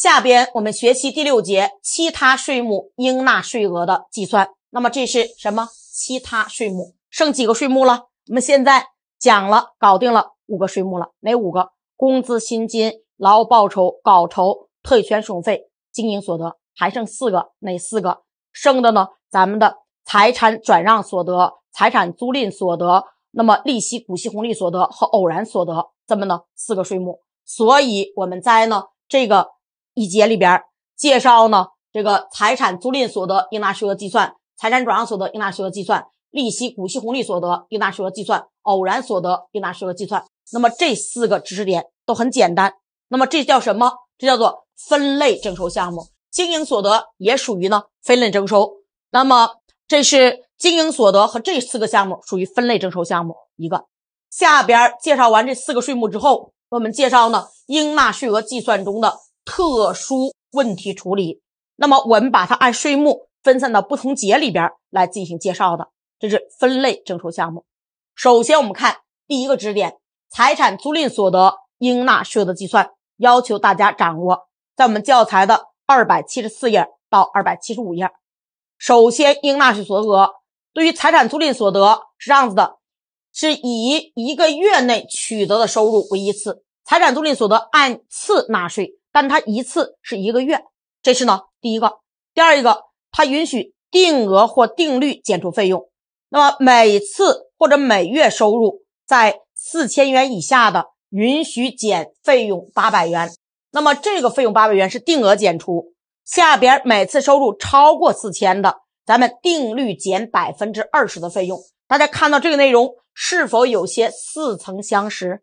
下边我们学习第六节其他税目应纳税额的计算。那么这是什么？其他税目剩几个税目了？我们现在讲了，搞定了五个税目了。哪五个？工资、薪金、劳务报酬、稿酬、特许权使用费、经营所得，还剩四个。哪四个？剩的呢？咱们的财产转让所得、财产租赁所得，那么利息、股息、红利所得和偶然所得，这么呢四个税目。所以我们在呢这个一节里边介绍呢这个财产租赁所得应纳税额计算。财产转让所得应纳税额计算，利息、股息、红利所得应纳税额计算，偶然所得应纳税额计算。那么这四个知识点都很简单。那么这叫什么？这叫做分类征收项目。经营所得也属于呢分类征收。那么这是经营所得和这四个项目属于分类征收项目一个。下边介绍完这四个税目之后，我们介绍呢应纳税额计算中的特殊问题处理。那么我们把它按税目。分散到不同节里边来进行介绍的，这是分类征收项目。首先，我们看第一个知识点：财产租赁所得应纳税额的计算，要求大家掌握在我们教材的二百七十四页到二百七十五页。首先，应纳税所得额对于财产租赁所得是这样子的：是以一个月内取得的收入为一次，财产租赁所得按次纳税，但它一次是一个月。这是呢第一个，第二一个。它允许定额或定率减除费用，那么每次或者每月收入在四千元以下的，允许减费用八百元。那么这个费用八百元是定额减除。下边每次收入超过四千的，咱们定率减百分之二十的费用。大家看到这个内容是否有些似曾相识？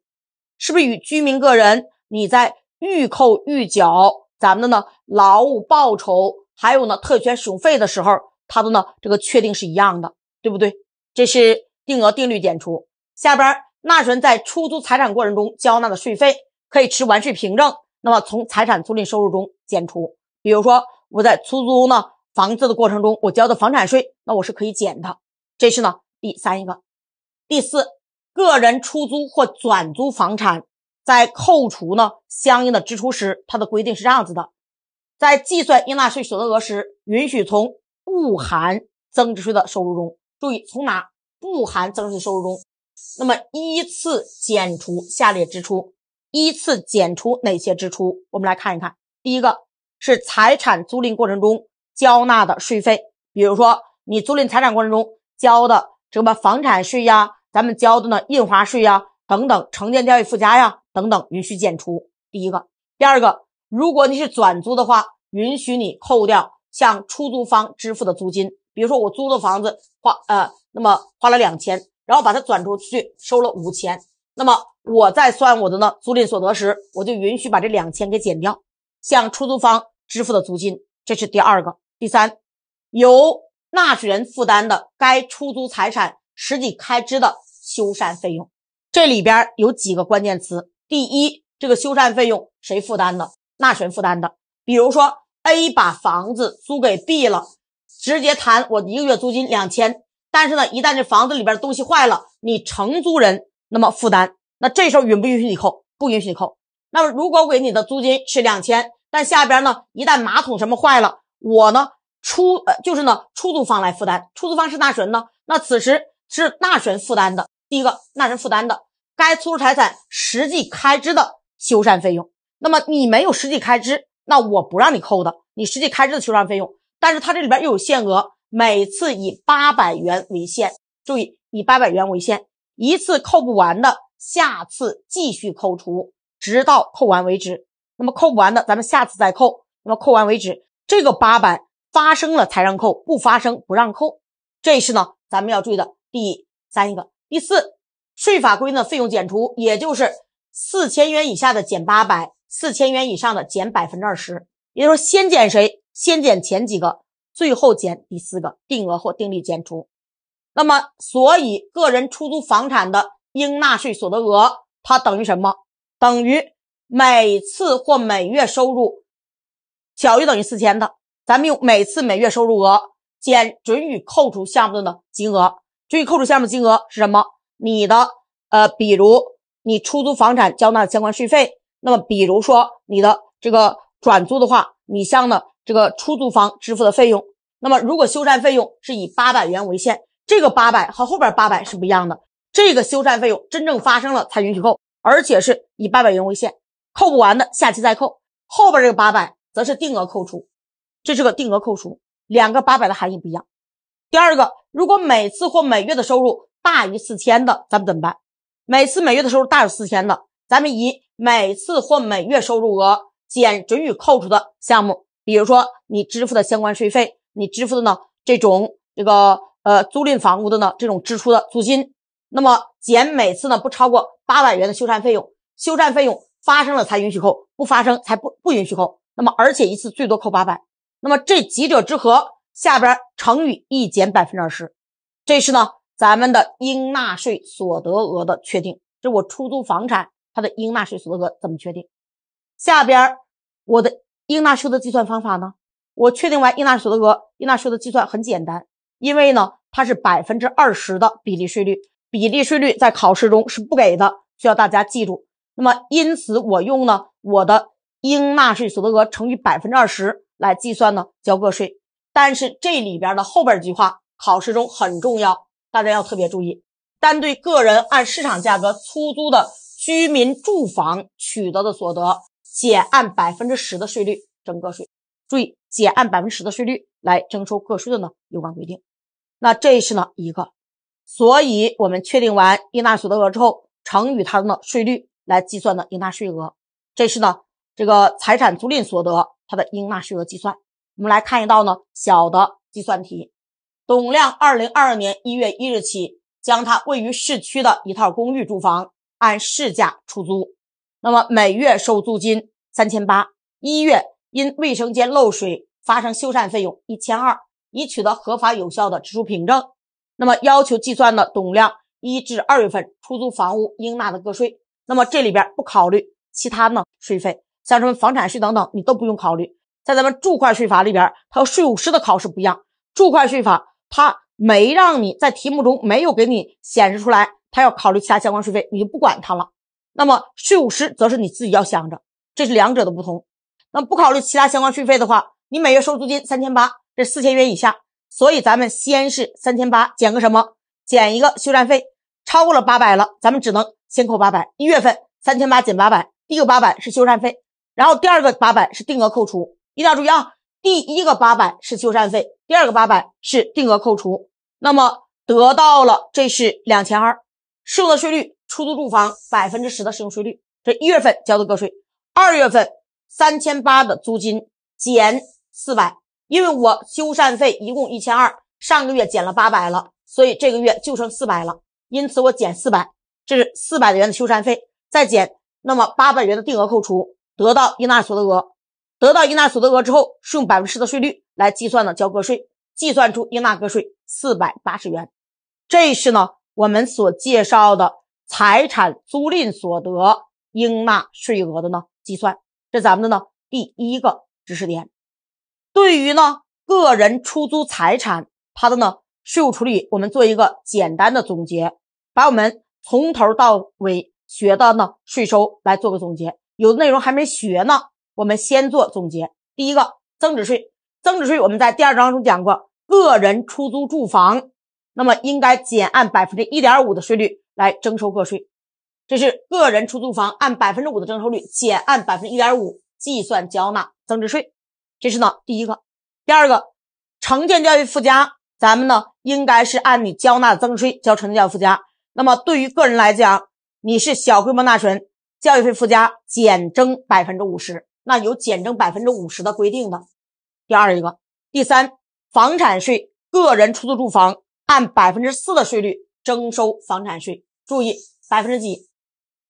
是不是与居民个人你在预扣预缴咱们的呢劳务报酬？还有呢，特权使用费的时候，它的呢这个确定是一样的，对不对？这是定额定率减除。下边纳税人在出租财产过程中交纳的税费可以持完税凭证，那么从财产租赁收入中减除。比如说我在出租呢房子的过程中，我交的房产税，那我是可以减的。这是呢第三一个。第四，个人出租或转租房产，在扣除呢相应的支出时，它的规定是这样子的。在计算应纳税所得额时，允许从不含增值税的收入中，注意从哪不含增值税收入中，那么依次减除下列支出，依次减除哪些支出？我们来看一看，第一个是财产租赁过程中交纳的税费，比如说你租赁财产过程中交的什么房产税呀，咱们交的呢印花税呀等等，城建交易附加呀等等，允许减除。第一个，第二个。如果你是转租的话，允许你扣掉向出租方支付的租金。比如说，我租的房子花呃，那么花了两千，然后把它转出去收了五千，那么我在算我的呢租赁所得时，我就允许把这两千给减掉，向出租方支付的租金。这是第二个。第三，由纳税人负担的该出租财产实际开支的修缮费用。这里边有几个关键词。第一，这个修缮费用谁负担的？纳税人负担的，比如说 A 把房子租给 B 了，直接谈我一个月租金两千，但是呢，一旦这房子里边东西坏了，你承租人那么负担，那这时候允不允许你扣？不允许你扣。那么如果我给你的租金是两千，但下边呢，一旦马桶什么坏了，我呢出呃就是呢出租方来负担，出租方是纳税人呢，那此时是纳税人负担的。第一个，纳税人负担的该出租财产实际开支的修缮费用。那么你没有实际开支，那我不让你扣的。你实际开支的修缮费用，但是它这里边又有限额，每次以八百元为限。注意，以八百元为限，一次扣不完的，下次继续扣除，直到扣完为止。那么扣不完的，咱们下次再扣。那么扣完为止，这个八百发生了才让扣，不发生不让扣。这是呢，咱们要注意的第三一个。第四，税法规定的费用减除，也就是四千元以下的减八百。四千元以上的减百分之二十，也就是说先减谁？先减前几个，最后减第四个，定额或定率减除。那么，所以个人出租房产的应纳税所得额，它等于什么？等于每次或每月收入小于等于四千的，咱们用每次每月收入额减准予扣除项目的金额。准予扣除项目金额是什么？你的呃，比如你出租房产交纳的相关税费。那么，比如说你的这个转租的话，你向呢这个出租方支付的费用。那么如果修缮费用是以八百元为限，这个八百和后边八百是不一样的。这个修缮费用真正发生了才允许扣，而且是以八百元为限，扣不完的下期再扣。后边这个八百则是定额扣除，这是个定额扣除，两个八百的含义不一样。第二个，如果每次或每月的收入大于四千的，咱们怎么办？每次每月的收入大于四千的，咱们以每次或每月收入额减准予扣除的项目，比如说你支付的相关税费，你支付的呢这种这个呃租赁房屋的呢这种支出的租金，那么减每次呢不超过八百元的修缮费用，修缮费用发生了才允许扣，不发生才不不允许扣。那么而且一次最多扣八百，那么这几者之和。下边乘以一减百分之二十，这是呢咱们的应纳税所得额的确定。这我出租房产它的应纳税所得额怎么确定？下边我的应纳税的计算方法呢？我确定完应纳税所得额，应纳税的计算很简单，因为呢它是百分之二十的比例税率，比例税率在考试中是不给的，需要大家记住。那么因此我用呢我的应纳税所得额乘以百分之二十来计算呢交个税。但是这里边的后边几句话考试中很重要，大家要特别注意。单对个人按市场价格出租的居民住房取得的所得，减按百分之十的税率征个税。注意，减按百分之十的税率来征收个税的呢有关规定。那这是呢一个，所以我们确定完应纳所得额之后，乘以它的税率来计算的应纳税额。这是呢这个财产租赁所得它的应纳税额计算。我们来看一道呢小的计算题，董亮二零二二年一月一日起，将他位于市区的一套公寓住房按市价出租，那么每月收租金三千八，一月因卫生间漏水发生修缮费用一千二，已取得合法有效的支出凭证，那么要求计算的董亮一至二月份出租房屋应纳的个税，那么这里边不考虑其他呢税费，像什么房产税等等，你都不用考虑。在咱们住块税法里边，它和税务师的考试不一样。住块税法他没让你在题目中没有给你显示出来，他要考虑其他相关税费，你就不管他了。那么税务师则是你自己要想着，这是两者的不同。那不考虑其他相关税费的话，你每月收租金三千八，这四千元以下，所以咱们先是三千八减个什么？减一个修缮费，超过了八百了，咱们只能先扣八百。一月份三千八减八百，第一个八百是修缮费，然后第二个八百是定额扣除。一定要注意啊！第一个八百是修缮费，第二个八百是定额扣除。那么得到了，这是两千二，适用的税率，出租住房百分之十的适用税率。这一月份交的个税，二月份三千八的租金减四百，因为我修缮费一共一千二，上个月减了八百了，所以这个月就剩四百了，因此我减四百，这是四百元的修缮费，再减那么八百元的定额扣除，得到应纳所得额。得到应纳所得额之后，是用百分之十的税率来计算的交个税，计算出应纳个税四百八十元。这是呢我们所介绍的财产租赁所得应纳税额的呢计算，这咱们的呢第一个知识点。对于呢个人出租财产，它的呢税务处理，我们做一个简单的总结，把我们从头到尾学的呢税收来做个总结，有的内容还没学呢。我们先做总结。第一个，增值税。增值税我们在第二章中讲过，个人出租住房，那么应该减按百分之一点五的税率来征收个税。这是个人出租房按百分之五的征收率减按百分之一点五计算缴纳增值税。这是呢第一个。第二个，城建教育附加，咱们呢应该是按你交纳的增值税交城建教育附加。那么对于个人来讲，你是小规模纳税人，教育费附加减征百分之五十。那有减征百分之五十的规定的。第二一个，第三，房产税，个人出租住房按百分之四的税率征收房产税。注意百分之几？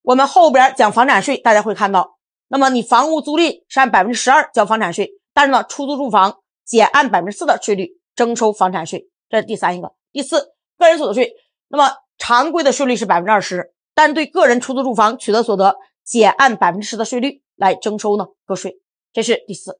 我们后边讲房产税，大家会看到，那么你房屋租赁是按百分之十二交房产税，但是呢，出租住房减按百分之四的税率征收房产税。这是第三一个。第四，个人所得税，那么常规的税率是百分之二十，但对个人出租住房取得所得减按百分之十的税率。来征收呢个税，这是第四。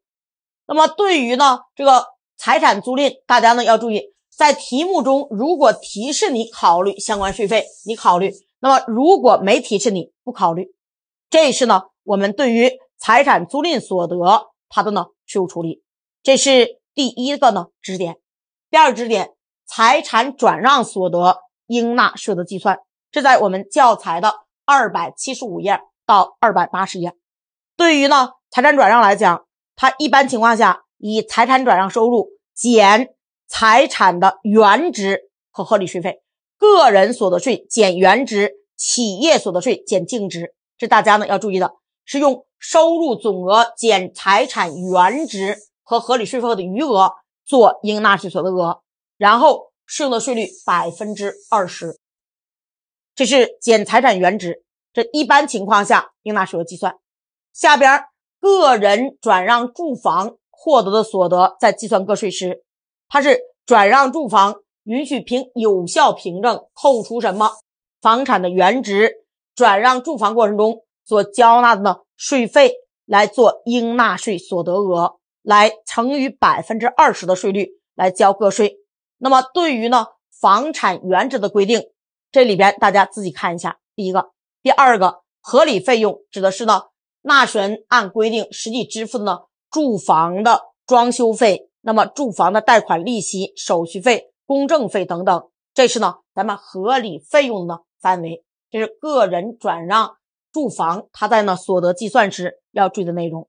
那么对于呢这个财产租赁，大家呢要注意，在题目中如果提示你考虑相关税费，你考虑；那么如果没提示你不考虑，这是呢我们对于财产租赁所得它的呢税务处理。这是第一个呢知识点。第二个知识点，财产转让所得应纳税的计算，这在我们教材的二百七十五页到二百八十页。对于呢财产转让来讲，它一般情况下以财产转让收入减财产的原值和合理税费，个人所得税减原值，企业所得税减净值。这大家呢要注意的是用收入总额减财产原值和合理税费后的余额。做应纳税所得额，然后适用的税率百分之二十，这是减财产原值。这一般情况下应纳税额计算。下边个人转让住房获得的所得，在计算个税时，它是转让住房允许凭有效凭证扣除什么房产的原值，转让住房过程中所交纳的呢税费来做应纳税所得额。来乘以百分之二十的税率来交个税。那么对于呢房产原值的规定，这里边大家自己看一下。第一个，第二个，合理费用指的是呢纳税人按规定实际支付的呢住房的装修费，那么住房的贷款利息、手续费、公证费等等，这是呢咱们合理费用的范围。这是个人转让住房，它在呢所得计算时要注意的内容。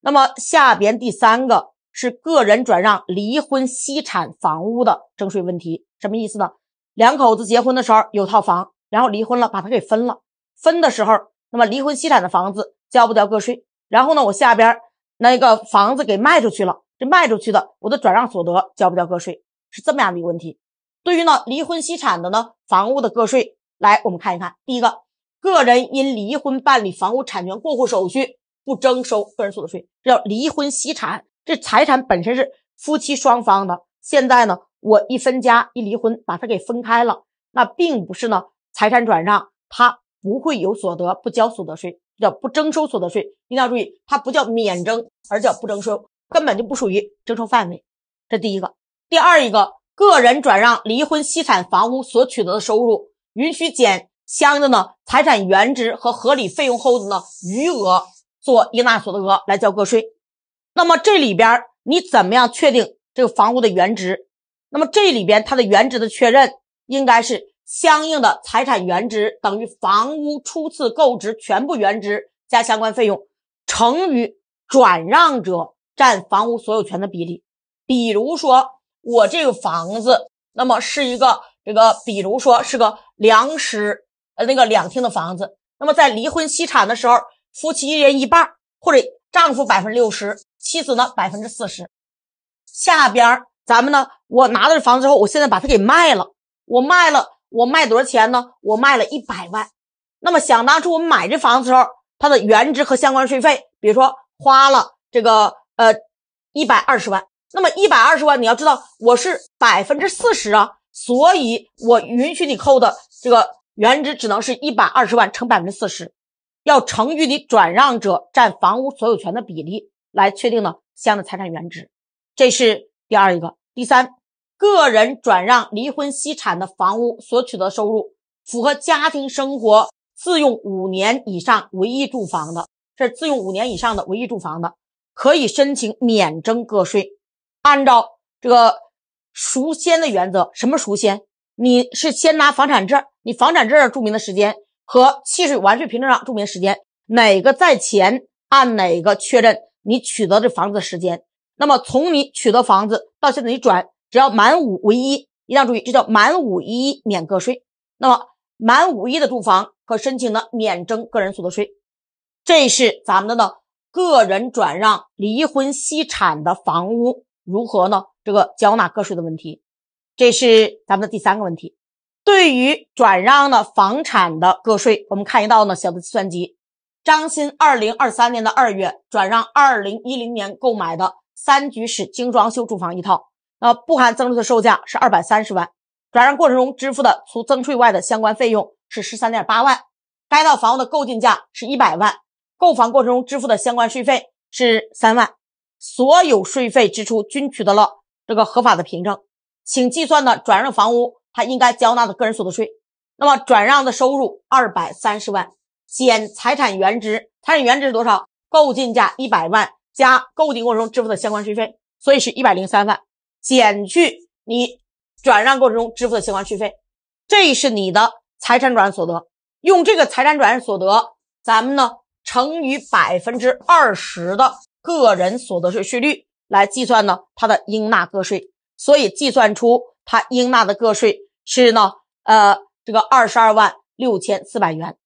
那么下边第三个是个人转让离婚析产房屋的征税问题，什么意思呢？两口子结婚的时候有套房，然后离婚了，把它给分了。分的时候，那么离婚析产的房子交不交个税？然后呢，我下边那个房子给卖出去了，这卖出去的我的转让所得交不交个税？是这么样的一个问题。对于呢离婚析产的呢房屋的个税，来我们看一看，第一个，个人因离婚办理房屋产权过户手续。不征收个人所得税，这叫离婚析产。这财产本身是夫妻双方的，现在呢，我一分家一离婚，把它给分开了，那并不是呢财产转让，它不会有所得，不交所得税，叫不征收所得税。一定要注意，它不叫免征，而叫不征收，根本就不属于征收范围。这第一个，第二一个，个人转让离婚析产房屋所取得的收入，允许减相应的呢财产原值和合理费用后的呢余额。做应纳所得额来交个税，那么这里边你怎么样确定这个房屋的原值？那么这里边它的原值的确认应该是相应的财产原值等于房屋初次购置全部原值加相关费用乘于转让者占房屋所有权的比例。比如说我这个房子，那么是一个这个，比如说是个两室呃那个两厅的房子，那么在离婚析产的时候。夫妻一人一半，或者丈夫百分之六十，妻子呢百分之四十。下边咱们呢，我拿到这房子之后，我现在把它给卖了。我卖了，我卖多少钱呢？我卖了一百万。那么想当初我们买这房子时候，它的原值和相关税费，比如说花了这个呃一百二十万。那么一百二十万，你要知道我是百分之四十啊，所以我允许你扣的这个原值只能是一百二十万乘百分之四十。要乘以你转让者占房屋所有权的比例来确定呢相应的财产原值，这是第二一个。第三，个人转让离婚析产的房屋所取得收入符合家庭生活自用五年以上唯一住房的，这是自用五年以上的唯一住房的，可以申请免征个税。按照这个赎先的原则，什么赎先？你是先拿房产证，你房产证上注明的时间。和契税完税凭证上注明时间，哪个在前，按哪个确认你取得这房子的时间。那么从你取得房子到现在你转，只要满五唯一，一定要注意，这叫满五一免个税。那么满五一的住房可申请呢免征个人所得税。这是咱们的呢个人转让离婚析产的房屋如何呢这个缴纳个税的问题。这是咱们的第三个问题。对于转让的房产的个税，我们看一道呢小的计算机。张鑫二零二三年的二月转让二零一零年购买的三居室精装修住房一套，呃不含增值税的售价是二百三十万，转让过程中支付的除增税外的相关费用是十三点八万。该套房屋的购进价是一百万，购房过程中支付的相关税费是三万，所有税费支出均取得了这个合法的凭证，请计算的转让房屋。他应该交纳的个人所得税，那么转让的收入二百三十万减财产原值，财产原值是多少？购进价一百万加购进过程中支付的相关税费，所以是一百零三万，减去你转让过程中支付的相关税费，这是你的财产转让所得。用这个财产转让所得，咱们呢乘以百分之二十的个人所得税税率来计算呢它的应纳个税，所以计算出它应纳的个税是呢呃这个二十二万六千四百元。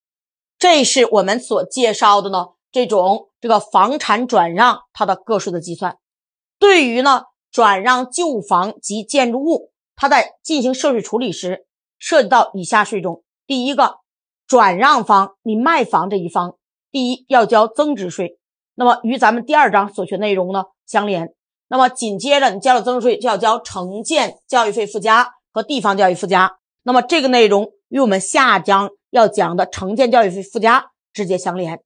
这是我们所介绍的呢这种这个房产转让它的个税的计算。对于呢转让旧房及建筑物，它在进行涉税处理时，涉及到以下税种：第一个。转让方，你卖房这一方，第一要交增值税，那么与咱们第二章所学内容呢相连。那么紧接着你交了增值税，就要交城建教育费附加和地方教育附加。那么这个内容与我们下章要讲的城建教育费附加直接相连。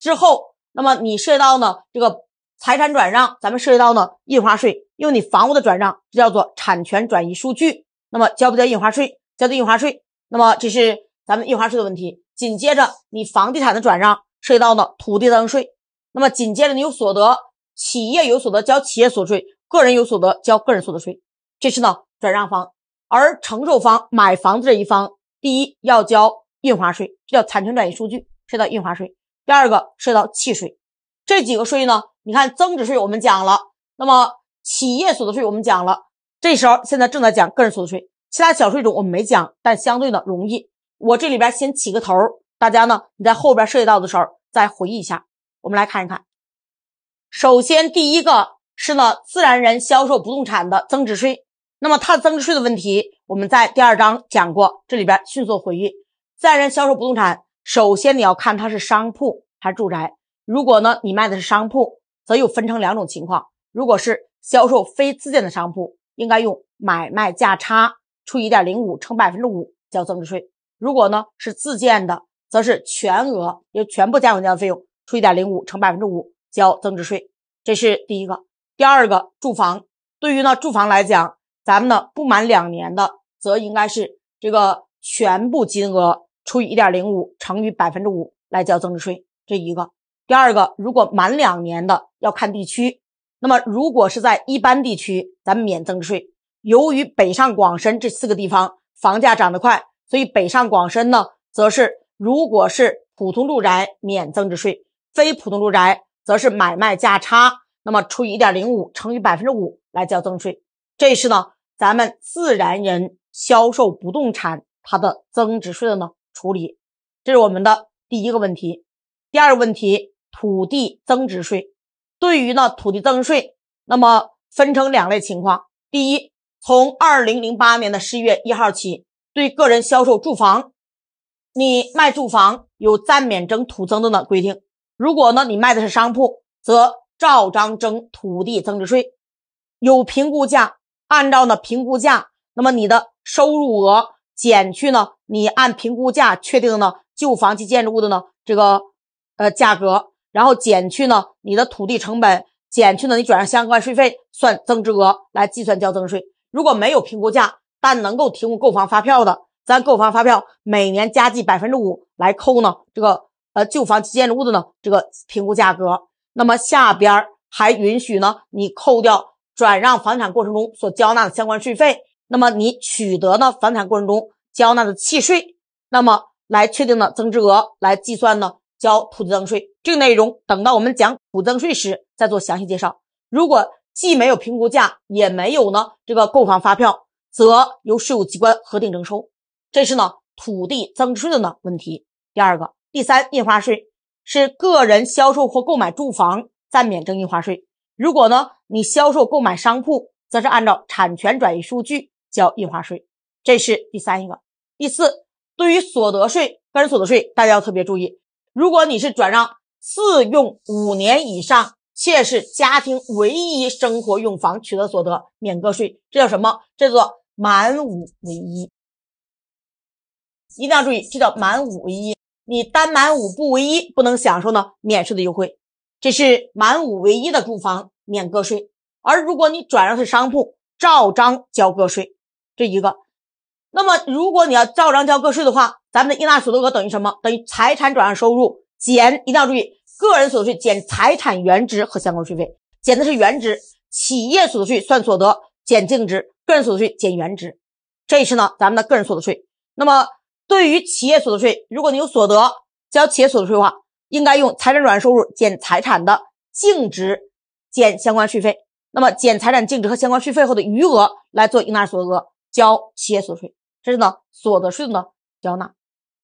之后，那么你涉及到呢这个财产转让，咱们涉及到呢印花税，因为你房屋的转让，这叫做产权转移数据，那么交不交印花税？交的印花税。那么这是。咱们印花税的问题，紧接着你房地产的转让涉及到呢土地增值税，那么紧接着你有所得，企业有所得交企业所得税，个人有所得交个人所得税，这是呢转让方，而承受方买房子这一方，第一要交印花税，这叫产权转移数据，涉及到印花税；第二个涉及到契税，这几个税呢，你看增值税我们讲了，那么企业所得税我们讲了，这时候现在正在讲个人所得税，其他小税种我们没讲，但相对呢容易。我这里边先起个头，大家呢你在后边涉及到的时候再回忆一下。我们来看一看，首先第一个是呢自然人销售不动产的增值税。那么它的增值税的问题，我们在第二章讲过，这里边迅速回忆。自然人销售不动产，首先你要看它是商铺还是住宅。如果呢你卖的是商铺，则又分成两种情况。如果是销售非自建的商铺，应该用买卖价差除一点零五乘百分之五交增值税。如果呢是自建的，则是全额由全部加工的费用除一点零五乘百分之五交增值税，这是第一个。第二个，住房对于呢住房来讲，咱们呢不满两年的，则应该是这个全部金额除以一点零五乘以百分之五来交增值税，这一个。第二个，如果满两年的要看地区，那么如果是在一般地区，咱们免增值税。由于北上广深这四个地方房价涨得快。所以北上广深呢，则是如果是普通住宅免增值税，非普通住宅则是买卖价差，那么除以一点零五乘以百分之五来交增值税。这是呢，咱们自然人销售不动产它的增值税的呢处理，这是我们的第一个问题。第二个问题，土地增值税。对于呢土地增值税，那么分成两类情况。第一，从二零零八年的十一月一号起。对个人销售住房，你卖住房有暂免征土增的呢规定。如果呢你卖的是商铺，则照章征土地增值税。有评估价，按照呢评估价，那么你的收入额减去呢你按评估价确定的呢旧房及建筑物的呢这个呃价格，然后减去呢你的土地成本，减去呢你转让相关税费，算增值额来计算交增值税。如果没有评估价，但能够提供购房发票的，咱购房发票每年加计百分之五来扣呢，这个呃旧房及建筑物的呢这个评估价格。那么下边还允许呢你扣掉转让房产过程中所交纳的相关税费，那么你取得呢房产过程中交纳的契税，那么来确定的增值额来计算呢交土地增值税。这个内容等到我们讲补增税时再做详细介绍。如果既没有评估价，也没有呢这个购房发票。则由税务机关核定征收，这是呢土地增值税的呢问题。第二个，第三，印花税是个人销售或购买住房暂免征印花税。如果呢你销售购买商铺，则是按照产权转移数据交印花税。这是第三一个。第四，对于所得税，个人所得税大家要特别注意。如果你是转让自用五年以上。且是家庭唯一生活用房取得所得免个税，这叫什么？这叫做满五唯一。一定要注意，这叫满五唯一。你单满五不唯一，不能享受呢免税的优惠。这是满五唯一的住房免个税。而如果你转让是商铺，照章交个税。这一个。那么如果你要照章交个税的话，咱们的应纳所得额等于什么？等于财产转让收入减，一定要注意。个人所得税减财产原值和相关税费，减的是原值；企业所得税算所得减净值，个人所得税减原值。这是呢咱们的个人所得税。那么对于企业所得税，如果你有所得交企业所得税的话，应该用财产转让收入减财产的净值减相关税费。那么减财产净值和相关税费后的余额来做应纳所得额交企业所得税。这是呢所得税的呢交纳。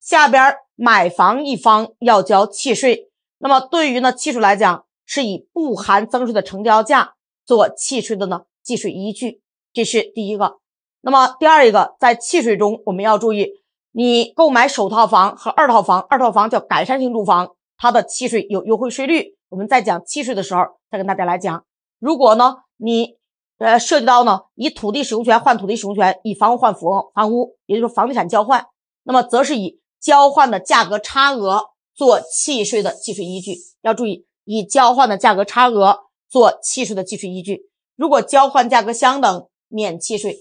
下边买房一方要交契税，那么对于呢契税来讲，是以不含增税的成交价做契税的呢计税依据。这是第一个。那么第二一个，在契税中我们要注意，你购买首套房和二套房，二套房叫改善性住房，它的契税有优惠税率。我们在讲契税的时候，再跟大家来讲。如果呢，你呃涉及到呢以土地使用权换土地使用权，以房屋换房房屋，也就是房地产交换，那么则是以交换的价格差额做契税的计税依据。要注意，以交换的价格差额做契税的计税依据。如果交换价格相等，免契税。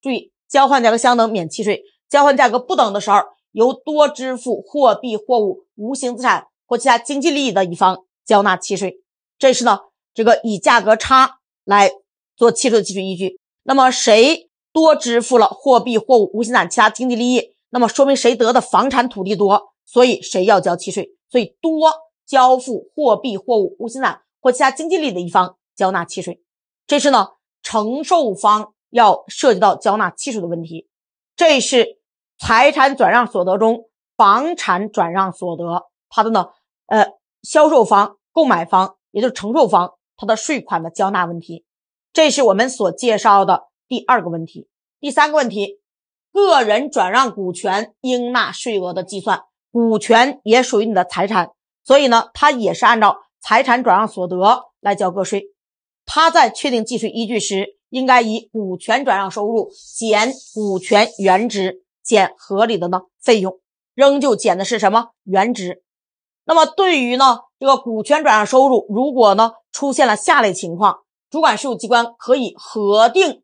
注意，交换价格相等免契税，交换价格不等的时候，由多支付货币、货物、无形资产或其他经济利益的一方交纳契税。这是呢，这个以价格差来做契税的计税依据。那么谁多支付了货币、货物、无形资产、其他经济利益，那么说明谁得的房产土地多，所以谁要交契税。所以多交付货币、货物、无形资产或其他经济利益的一方交纳契税。这是呢，承受方。要涉及到交纳契税的问题，这是财产转让所得中房产转让所得它的呢呃销售方、购买方，也就是承受方它的税款的交纳问题，这是我们所介绍的第二个问题。第三个问题，个人转让股权应纳税额的计算，股权也属于你的财产，所以呢，它也是按照财产转让所得来交个税。它在确定计税依据时。应该以股权转让收入减股权原值减合理的呢费用，仍旧减的是什么原值？那么对于呢这个股权转让收入，如果呢出现了下列情况，主管税务机关可以核定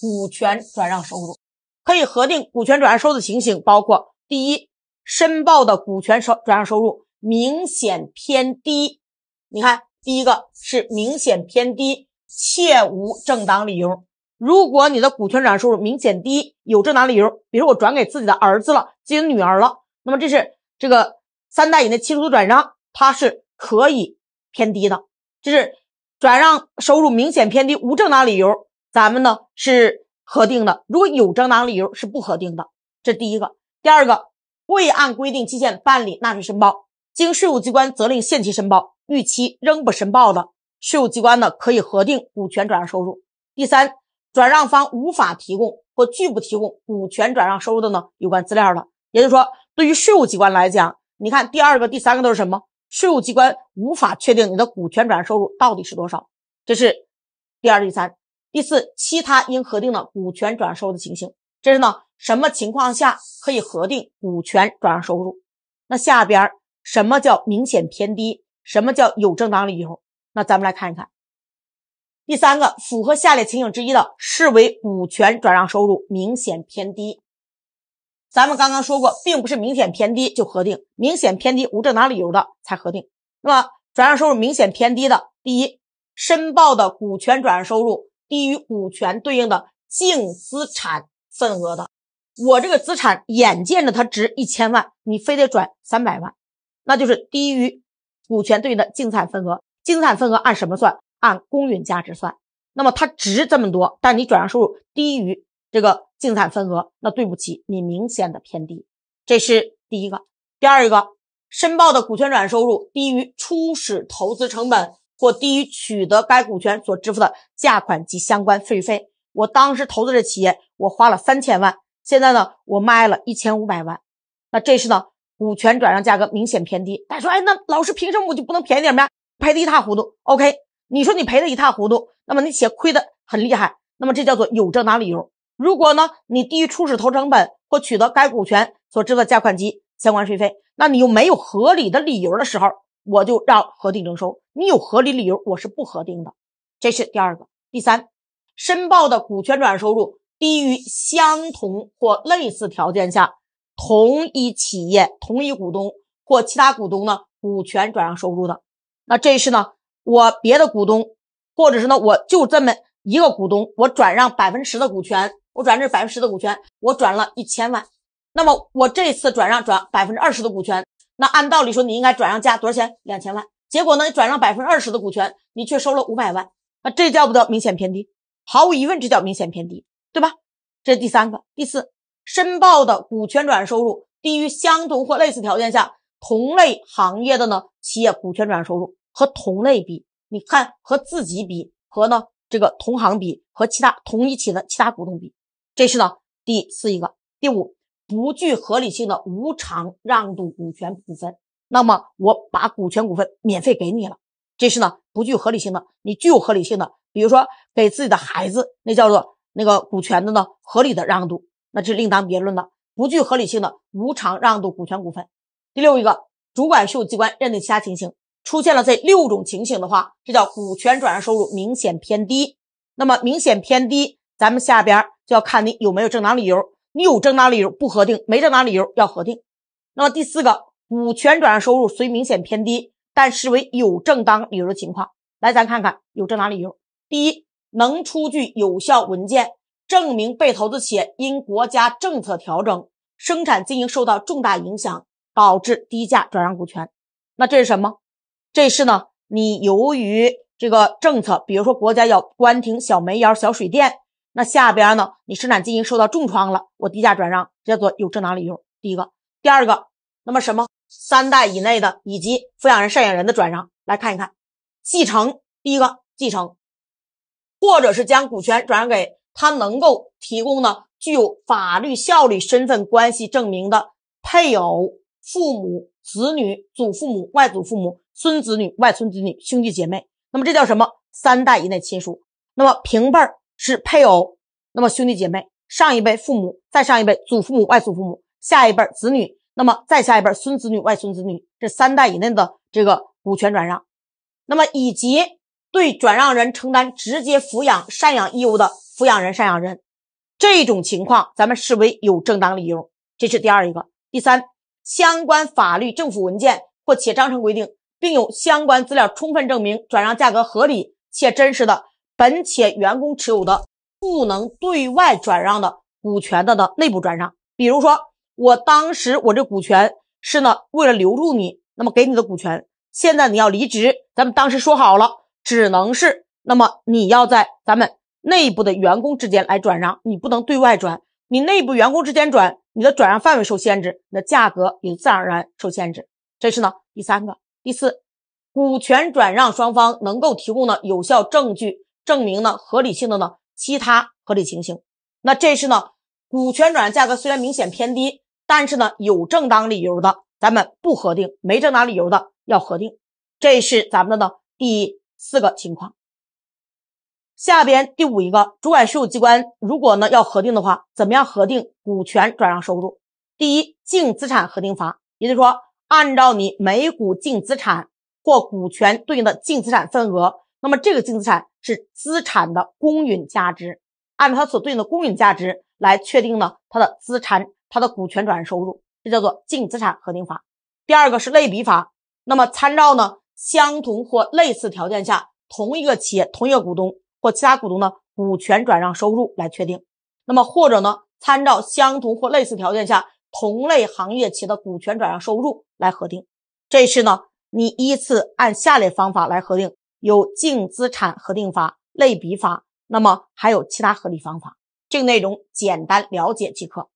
股权转让收入。可以核定股权转让收入的情形包括：第一，申报的股权收转让收入明显偏低。你看，第一个是明显偏低。切无正当理由。如果你的股权转让收入明显低，有正当理由，比如我转给自己的儿子了，自己的女儿了，那么这是这个三代以内亲属转让，它是可以偏低的。这是转让收入明显偏低，无正当理由，咱们呢是核定的。如果有正当理由，是不核定的。这第一个。第二个，未按规定期限办理纳税申报，经税务机关责令限期申报，逾期仍不申报的。税务机关呢可以核定股权转让收入。第三，转让方无法提供或拒不提供股权转让收入的呢有关资料的。也就是说，对于税务机关来讲，你看第二个、第三个都是什么？税务机关无法确定你的股权转让收入到底是多少，这是第二、第三。第四，其他应核定的股权转让收入的情形，这是呢什么情况下可以核定股权转让收入？那下边什么叫明显偏低？什么叫有正当理由？那咱们来看一看，第三个符合下列情形之一的，视为股权转让收入明显偏低。咱们刚刚说过，并不是明显偏低就核定，明显偏低无正当理由的才核定。那么转让收入明显偏低的，第一，申报的股权转让收入低于股权对应的净资产份额的，我这个资产眼见着它值一千万，你非得转三百万，那就是低于股权对应的净资产份额。净资产份额按什么算？按公允价值算。那么它值这么多，但你转让收入低于这个净资产份额，那对不起，你明显的偏低。这是第一个。第二个，申报的股权转让收入低于初始投资成本或低于取得该股权所支付的价款及相关税费。我当时投资这企业，我花了三千万，现在呢，我卖了一千五百万，那这是呢，股权转让价格明显偏低。大家说，哎，那老师凭什么我就不能便宜点呗？赔的一塌糊涂，OK？你说你赔的一塌糊涂，那么你企业亏的很厉害，那么这叫做有正当理由。如果呢，你低于初始投成本或取得该股权所支付的价款及相关税费，那你又没有合理的理由的时候，我就让核定征收。你有合理理由，我是不核定的。这是第二个。第三，申报的股权转让收入低于相同或类似条件下同一企业同一股东或其他股东呢股权转让收入的。那这是呢，我别的股东，或者是呢，我就这么一个股东，我转让百分之十的股权，我转这百分之十的股权，我转了一千万。那么我这次转让转百分之二十的股权，那按道理说你应该转让价多少钱？两千万。结果呢，你转让百分之二十的股权，你却收了五百万，那这叫不叫明显偏低？毫无疑问，这叫明显偏低，对吧？这是第三个，第四，申报的股权转让收入低于相同或类似条件下同类行业的呢企业股权转让收入和同类比，你看和自己比，和呢这个同行比，和其他同一企业的其他股东比，这是呢第四一个。第五，不具合理性的无偿让渡股权股份，那么我把股权股份免费给你了，这是呢不具合理性的。你具有合理性的，比如说给自己的孩子，那叫做。那个股权的呢，合理的让渡，那是另当别论的。不具合理性的无偿让渡股权股份。第六一个，主管税务机关认定其他情形出现了这六种情形的话，这叫股权转让收入明显偏低。那么明显偏低，咱们下边就要看你有没有正当理由。你有正当理由不核定，没正当理由要核定。那么第四个，股权转让收入虽明显偏低，但视为有正当理由的情况。来，咱看看有正当理由。第一。能出具有效文件证明被投资企业因国家政策调整，生产经营受到重大影响，导致低价转让股权。那这是什么？这是呢？你由于这个政策，比如说国家要关停小煤窑、小水电，那下边呢，你生产经营受到重创了，我低价转让，叫做有正当理由。第一个，第二个，那么什么？三代以内的以及抚养人、赡养人的转让，来看一看，继承。第一个，继承。或者是将股权转让给他能够提供呢具有法律效力身份关系证明的配偶、父母、子女、祖父母、外祖父母、孙子女、外孙子女、兄弟姐妹。那么这叫什么？三代以内亲属。那么平辈儿是配偶，那么兄弟姐妹，上一辈父母，再上一辈祖父母、外祖父母，下一辈子女，那么再下一辈孙子女、外孙子女，这三代以内的这个股权转让，那么以及。对转让人承担直接抚养赡养义务的抚养人、赡养人，这种情况咱们视为有正当理由。这是第二一个。第三，相关法律、政府文件或企业章程规定，并有相关资料充分证明转让价格合理且真实的，本企业员工持有的不能对外转让的股权的的内部转让。比如说，我当时我这股权是呢为了留住你，那么给你的股权，现在你要离职，咱们当时说好了。只能是，那么你要在咱们内部的员工之间来转让，你不能对外转。你内部员工之间转，你的转让范围受限制，你的价格也自然而然受限制。这是呢第三个、第四，股权转让双方能够提供的有效证据证明呢合理性的呢其他合理情形。那这是呢股权转让价格虽然明显偏低，但是呢有正当理由的咱们不核定，没正当理由的要核定。这是咱们的呢第。四个情况，下边第五一个，主管税务机关如果呢要核定的话，怎么样核定股权转让收入？第一，净资产核定法，也就是说，按照你每股净资产或股权对应的净资产份额，那么这个净资产是资产的公允价值，按照它所对应的公允价值来确定呢它的资产、它的股权转让收入，这叫做净资产核定法。第二个是类比法，那么参照呢？相同或类似条件下，同一个企业、同一个股东或其他股东的股权转让收入来确定。那么或者呢，参照相同或类似条件下同类行业企业的股权转让收入来核定。这是呢，你依次按下列方法来核定：有净资产核定法、类比法，那么还有其他合理方法。这个内容简单了解即可。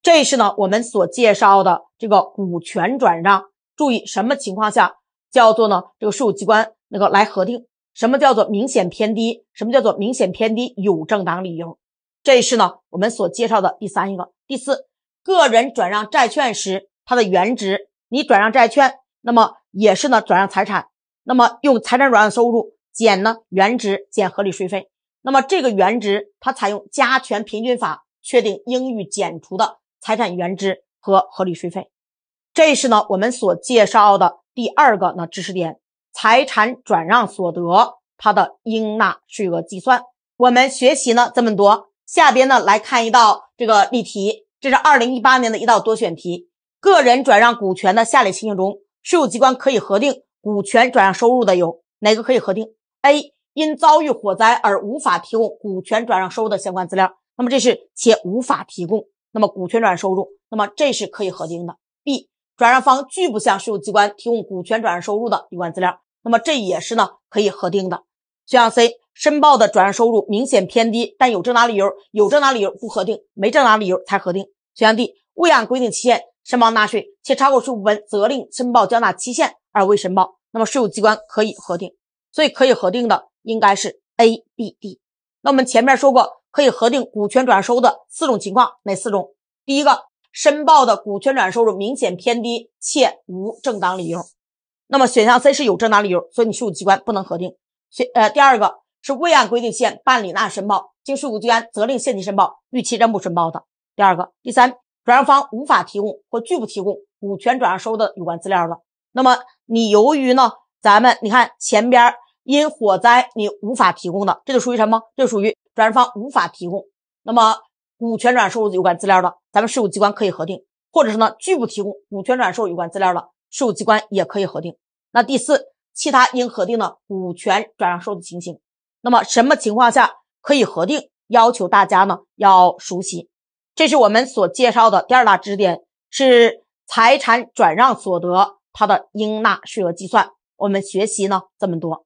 这是呢，我们所介绍的这个股权转让，注意什么情况下？叫做呢，这个税务机关那个来核定什么叫做明显偏低，什么叫做明显偏低有正当理由。这是呢我们所介绍的第三一个。第四，个人转让债券时，它的原值，你转让债券，那么也是呢转让财产，那么用财产转让收入减呢原值减合理税费，那么这个原值它采用加权平均法确定应予减除的财产原值和合理税费。这是呢我们所介绍的。第二个呢知识点，财产转让所得它的应纳税额计算。我们学习呢这么多，下边呢来看一道这个例题，这是二零一八年的一道多选题。个人转让股权的下列情形中，税务机关可以核定股权转让收入的有哪个可以核定？A 因遭遇火灾而无法提供股权转让收入的相关资料，那么这是且无法提供，那么股权转让收入，那么这是可以核定的。B 转让方拒不向税务机关提供股权转让收入的有关资料，那么这也是呢可以核定的。选项 C 申报的转让收入明显偏低，但有正当理由，有正当理由不核定，没正当理由才核定。选项 D 未按规定期限申报纳税，且超过税务部门责令申报缴纳期限而未申报，那么税务机关可以核定。所以可以核定的应该是 A、B、D。那我们前面说过，可以核定股权转让收入的四种情况，哪四种？第一个。申报的股权转让收入明显偏低且无正当理由，那么选项 C 是有正当理由，所以你税务机关不能核定。选呃第二个是未按规定期限办理纳申报，经税务机关责令限期申报，逾期仍不申报的。第二个，第三，转让方无法提供或拒不提供股权转让收入的有关资料了。那么你由于呢，咱们你看前边因火灾你无法提供的，这就属于什么？这就属于转让方无法提供。那么股权转让收入有关资料的，咱们税务机关可以核定；或者是呢拒不提供股权转让收入有关资料的，税务机关也可以核定。那第四，其他应核定的股权转让收入的情形，那么什么情况下可以核定？要求大家呢要熟悉。这是我们所介绍的第二大知识点，是财产转让所得它的应纳税额计算。我们学习呢这么多。